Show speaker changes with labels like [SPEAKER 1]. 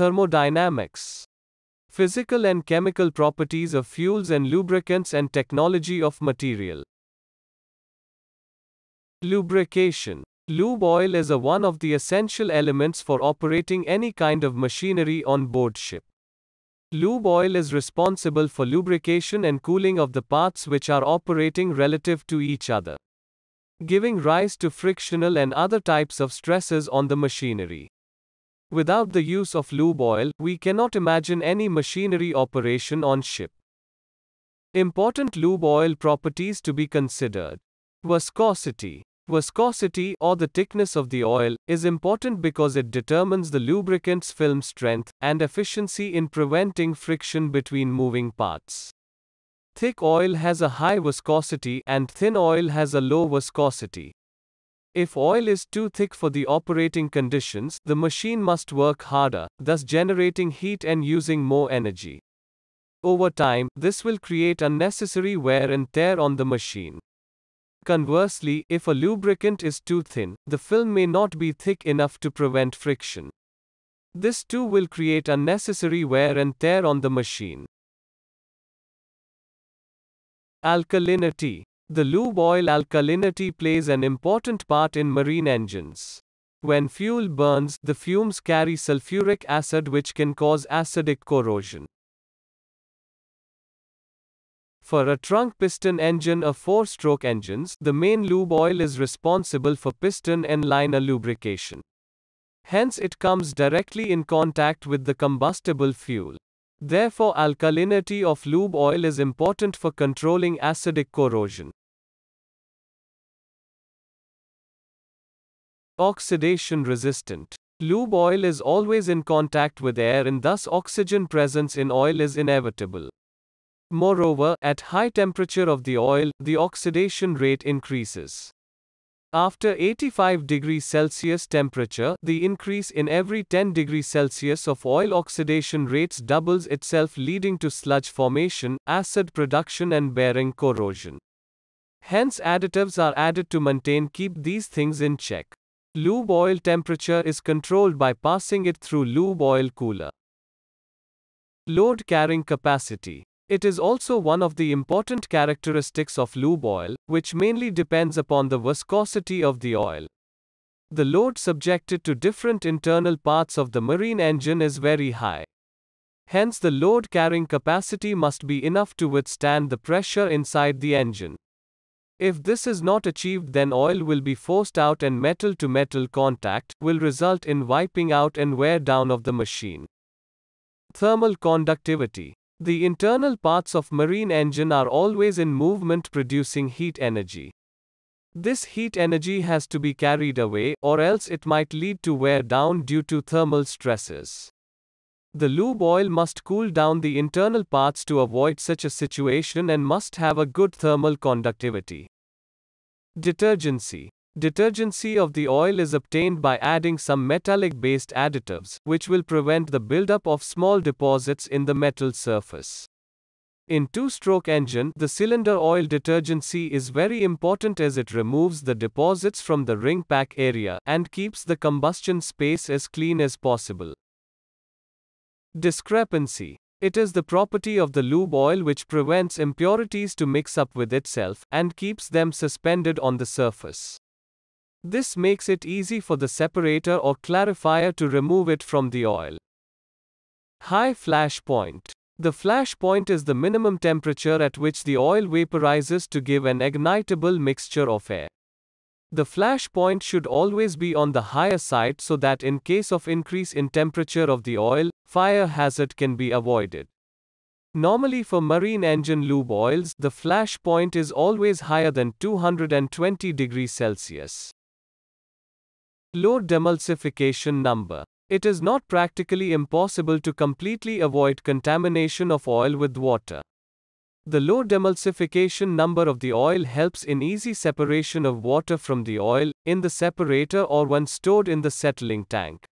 [SPEAKER 1] Thermodynamics. Physical and chemical properties of fuels and lubricants and technology of material. Lubrication. Lube oil is a one of the essential elements for operating any kind of machinery on board ship. Lube oil is responsible for lubrication and cooling of the parts which are operating relative to each other, giving rise to frictional and other types of stresses on the machinery. Without the use of lube oil, we cannot imagine any machinery operation on ship. Important lube oil properties to be considered. Viscosity. Viscosity, or the thickness of the oil, is important because it determines the lubricant's film strength and efficiency in preventing friction between moving parts. Thick oil has a high viscosity and thin oil has a low viscosity. If oil is too thick for the operating conditions, the machine must work harder, thus generating heat and using more energy. Over time, this will create unnecessary wear and tear on the machine. Conversely, if a lubricant is too thin, the film may not be thick enough to prevent friction. This too will create unnecessary wear and tear on the machine. Alkalinity. The lube oil alkalinity plays an important part in marine engines. When fuel burns, the fumes carry sulfuric acid which can cause acidic corrosion. For a trunk piston engine or four-stroke engines, the main lube oil is responsible for piston and liner lubrication. Hence it comes directly in contact with the combustible fuel. Therefore alkalinity of lube oil is important for controlling acidic corrosion. Oxidation resistant. Lube oil is always in contact with air and thus oxygen presence in oil is inevitable. Moreover, at high temperature of the oil, the oxidation rate increases. After 85 degrees Celsius temperature, the increase in every 10 degrees Celsius of oil oxidation rates doubles itself leading to sludge formation, acid production and bearing corrosion. Hence additives are added to maintain keep these things in check. Lube oil temperature is controlled by passing it through lube oil cooler. Load carrying capacity. It is also one of the important characteristics of lube oil, which mainly depends upon the viscosity of the oil. The load subjected to different internal parts of the marine engine is very high. Hence, the load carrying capacity must be enough to withstand the pressure inside the engine. If this is not achieved, then oil will be forced out, and metal to metal contact will result in wiping out and wear down of the machine. Thermal conductivity. The internal parts of marine engine are always in movement producing heat energy. This heat energy has to be carried away, or else it might lead to wear down due to thermal stresses. The lube oil must cool down the internal parts to avoid such a situation and must have a good thermal conductivity. Detergency. Detergency of the oil is obtained by adding some metallic based additives, which will prevent the buildup of small deposits in the metal surface. In two stroke engine, the cylinder oil detergency is very important as it removes the deposits from the ring pack area and keeps the combustion space as clean as possible. Dispersancy it is the property of the lube oil which prevents impurities to mix up with itself and keeps them suspended on the surface. This makes it easy for the separator or clarifier to remove it from the oil. High flash point. The flash point is the minimum temperature at which the oil vaporizes to give an ignitable mixture of air. The flash point should always be on the higher side so that in case of increase in temperature of the oil, fire hazard can be avoided. Normally for marine engine lube oils, the flash point is always higher than 220 degrees Celsius. Low demulsification number. It is not practically impossible to completely avoid contamination of oil with water. The low demulsification number of the oil helps in easy separation of water from the oil, in the separator or when stored in the settling tank.